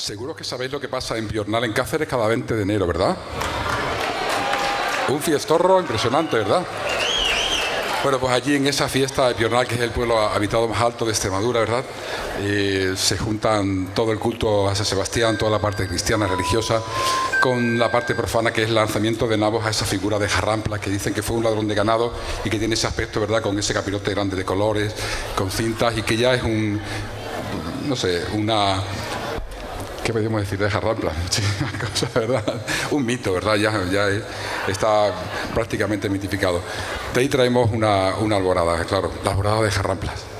Seguro que sabéis lo que pasa en Piornal, en Cáceres, cada 20 de enero, ¿verdad? Un fiestorro impresionante, ¿verdad? Bueno, pues allí en esa fiesta de Piornal, que es el pueblo habitado más alto de Extremadura, ¿verdad? Eh, se juntan todo el culto a San Sebastián, toda la parte cristiana, religiosa, con la parte profana, que es el lanzamiento de nabos a esa figura de Jarrampla, que dicen que fue un ladrón de ganado y que tiene ese aspecto, ¿verdad? Con ese capirote grande de colores, con cintas, y que ya es un, no sé, una ¿qué podemos decir de Jarrampla? Muchísimas cosas, ¿verdad? Un mito, ¿verdad? Ya, ya está prácticamente mitificado. De ahí traemos una, una alborada, claro, la alborada de Jarramplas.